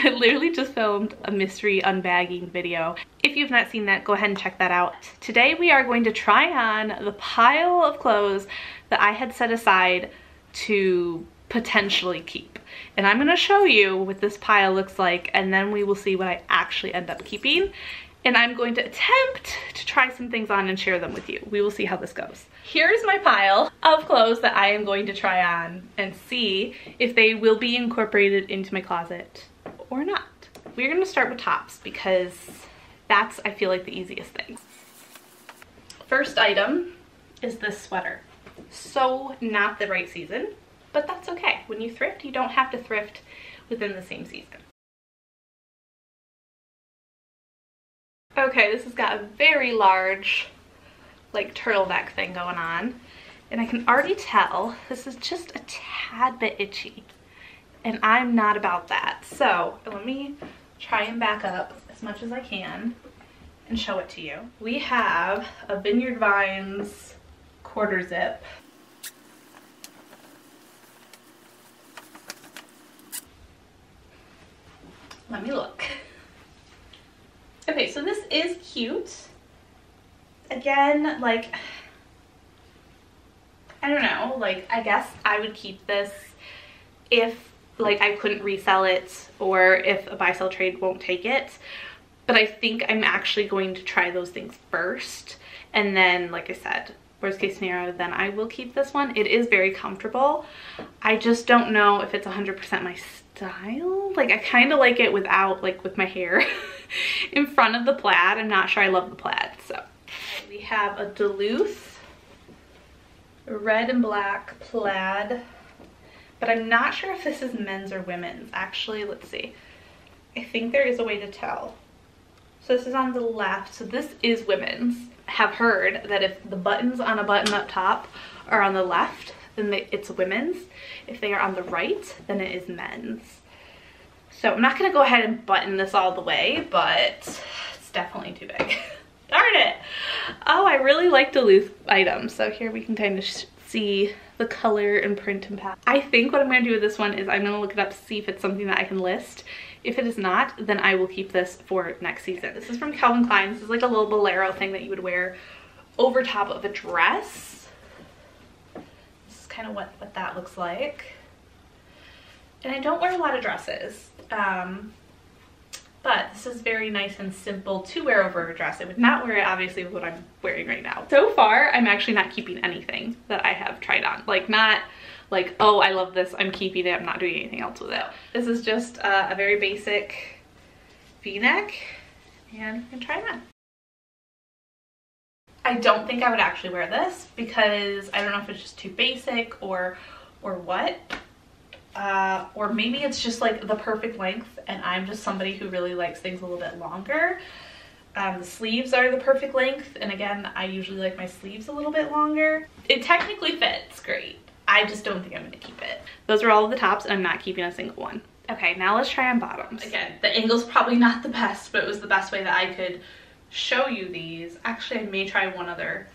I literally just filmed a mystery unbagging video. If you've not seen that, go ahead and check that out. Today we are going to try on the pile of clothes that I had set aside to potentially keep. And I'm gonna show you what this pile looks like and then we will see what I actually end up keeping. And I'm going to attempt to try some things on and share them with you. We will see how this goes. Here's my pile of clothes that I am going to try on and see if they will be incorporated into my closet or not. We're gonna start with tops because that's, I feel like, the easiest thing. First item is this sweater. So not the right season but that's okay. When you thrift, you don't have to thrift within the same season. Okay, this has got a very large like turtleneck thing going on. And I can already tell this is just a tad bit itchy. And I'm not about that. So let me try and back up as much as I can and show it to you. We have a Vineyard Vines quarter zip Let me look. Okay, so this is cute. Again, like, I don't know, like, I guess I would keep this if, like, I couldn't resell it or if a buy-sell trade won't take it. But I think I'm actually going to try those things first. And then, like I said, worst case scenario, then I will keep this one. It is very comfortable. I just don't know if it's 100% my style. Like I kind of like it without, like with my hair in front of the plaid. I'm not sure I love the plaid. So we have a Duluth red and black plaid, but I'm not sure if this is men's or women's. Actually, let's see. I think there is a way to tell. So this is on the left. So this is women's. Have heard that if the buttons on a button up top are on the left, then it's women's. If they are on the right, then it is men's. So I'm not gonna go ahead and button this all the way, but it's definitely too big. Darn it. Oh, I really like Duluth items. So here we can kind of see the color and print and pattern. I think what I'm gonna do with this one is I'm gonna look it up to see if it's something that I can list. If it is not, then I will keep this for next season. This is from Calvin Klein. This is like a little bolero thing that you would wear over top of a dress This is kind of what, what that looks like. And I don't wear a lot of dresses, um, but this is very nice and simple to wear over a dress. I would not wear it obviously with what I'm wearing right now. So far, I'm actually not keeping anything that I have tried on. Like not like, oh, I love this, I'm keeping it, I'm not doing anything else with it. This is just uh, a very basic v-neck and I'm try it on. I don't think I would actually wear this because I don't know if it's just too basic or or what. Uh, or maybe it's just like the perfect length and I'm just somebody who really likes things a little bit longer. Um, the sleeves are the perfect length and again I usually like my sleeves a little bit longer. It technically fits great. I just don't think I'm going to keep it. Those are all the tops and I'm not keeping a single one. Okay, now let's try on bottoms. Again, the angle's probably not the best, but it was the best way that I could show you these. Actually, I may try one other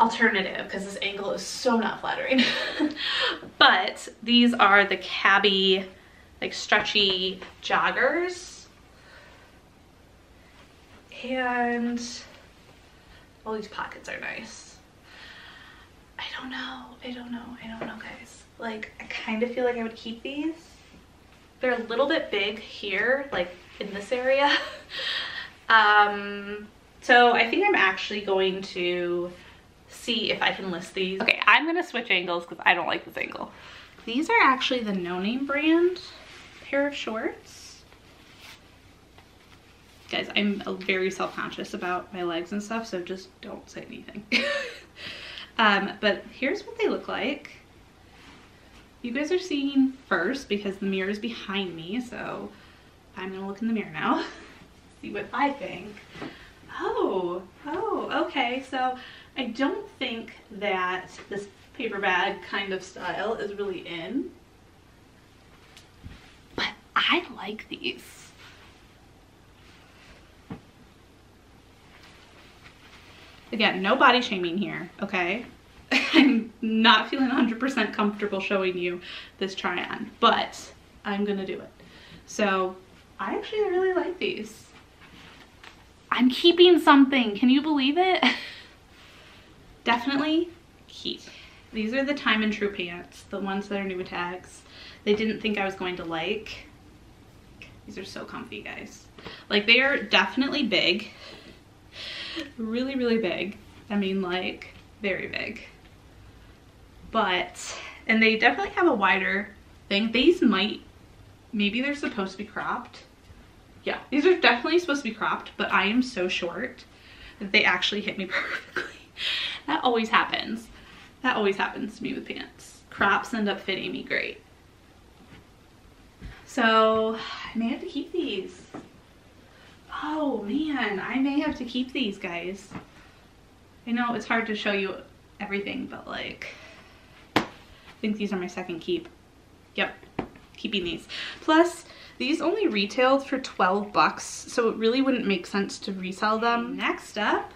alternative because this angle is so not flattering. but these are the cabbie, like stretchy joggers. And all these pockets are nice. I don't know, I don't know, I don't know guys. Like, I kind of feel like I would keep these. They're a little bit big here, like in this area. Um, so I think I'm actually going to see if I can list these. Okay, I'm gonna switch angles because I don't like this angle. These are actually the No Name brand pair of shorts. Guys, I'm very self-conscious about my legs and stuff, so just don't say anything. um, but here's what they look like. You guys are seeing first because the mirror is behind me, so I'm gonna look in the mirror now. see what I think. Oh, oh, okay. So I don't think that this paper bag kind of style is really in. But I like these. Again, no body shaming here, okay? I'm not feeling 100% comfortable showing you this try on, but I'm gonna do it. So I actually really like these. I'm keeping something. Can you believe it? Definitely keep. These are the Time and Tru pants, the ones that are new tags. They didn't think I was going to like. These are so comfy, guys. Like, they are definitely big. Really, really big. I mean, like, very big. But, and they definitely have a wider thing. These might, maybe they're supposed to be cropped. Yeah, these are definitely supposed to be cropped, but I am so short that they actually hit me perfectly. that always happens. That always happens to me with pants. Crops end up fitting me great. So I may have to keep these. Oh man, I may have to keep these guys. I know it's hard to show you everything, but like, I think these are my second keep. Yep, keeping these. Plus, these only retailed for 12 bucks, so it really wouldn't make sense to resell them. Next up,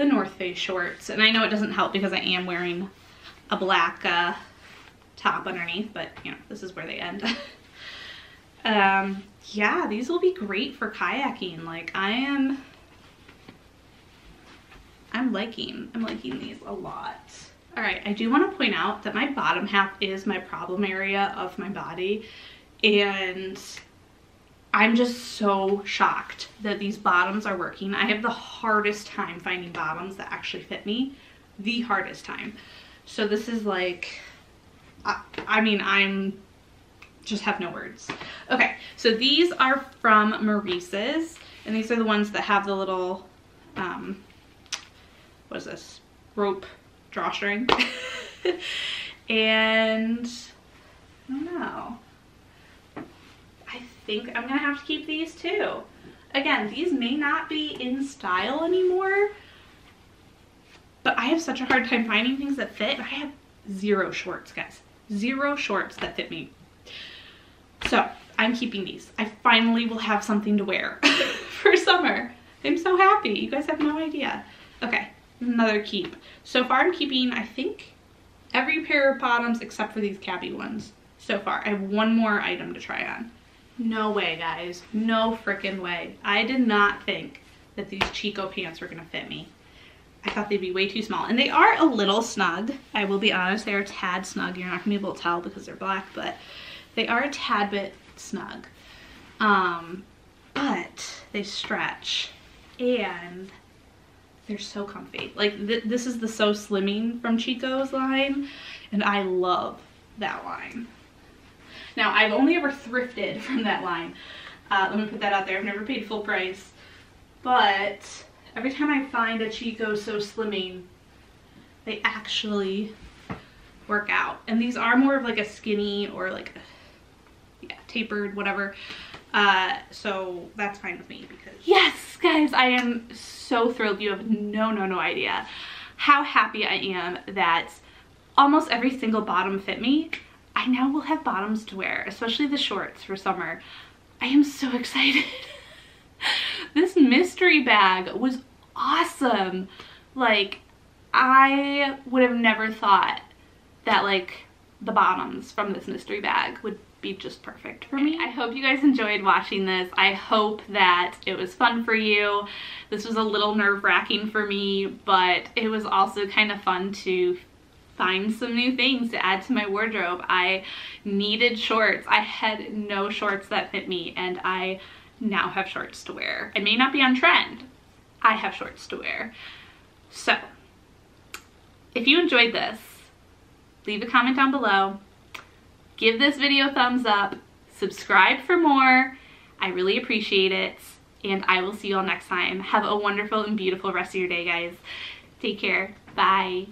the North Face shorts. And I know it doesn't help because I am wearing a black uh, top underneath, but you know, this is where they end. um, yeah, these will be great for kayaking. Like I am, I'm liking, I'm liking these a lot. All right, I do want to point out that my bottom half is my problem area of my body and I'm just so shocked that these bottoms are working. I have the hardest time finding bottoms that actually fit me. The hardest time. So this is like, I, I mean, I'm just have no words. Okay, so these are from Maurices, and these are the ones that have the little, um, what is this, rope drawstring. and I don't know think I'm gonna have to keep these too. Again, these may not be in style anymore, but I have such a hard time finding things that fit. I have zero shorts, guys. Zero shorts that fit me. So I'm keeping these. I finally will have something to wear for summer. I'm so happy. You guys have no idea. Okay, another keep. So far I'm keeping, I think, every pair of bottoms except for these cabbie ones so far. I have one more item to try on. No way, guys. No freaking way. I did not think that these Chico pants were gonna fit me. I thought they'd be way too small. And they are a little snug. I will be honest, they are a tad snug. You're not gonna be able to tell because they're black, but they are a tad bit snug. Um, but they stretch and they're so comfy. Like th this is the So Slimming from Chico's line and I love that line. Now, I've only ever thrifted from that line. Uh, let me put that out there. I've never paid full price. But every time I find a Chico So Slimming, they actually work out. And these are more of like a skinny or like a, yeah, tapered, whatever. Uh, so that's fine with me because yes, guys, I am so thrilled. You have no, no, no idea how happy I am that almost every single bottom fit me. I now will have bottoms to wear, especially the shorts for summer. I am so excited. this mystery bag was awesome. Like, I would have never thought that like the bottoms from this mystery bag would be just perfect for me. I hope you guys enjoyed watching this. I hope that it was fun for you. This was a little nerve wracking for me, but it was also kind of fun to find some new things to add to my wardrobe. I needed shorts. I had no shorts that fit me and I now have shorts to wear. It may not be on trend. I have shorts to wear. So, if you enjoyed this, leave a comment down below. Give this video a thumbs up. Subscribe for more. I really appreciate it. And I will see you all next time. Have a wonderful and beautiful rest of your day, guys. Take care. Bye.